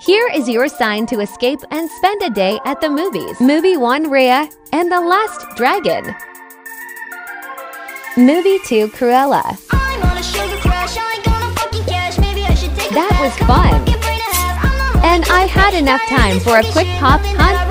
Here is your sign to escape and spend a day at the movies. Movie 1 Raya and the Last Dragon. Movie 2 Cruella. That was fun. And I had enough time for a quick pop hunt.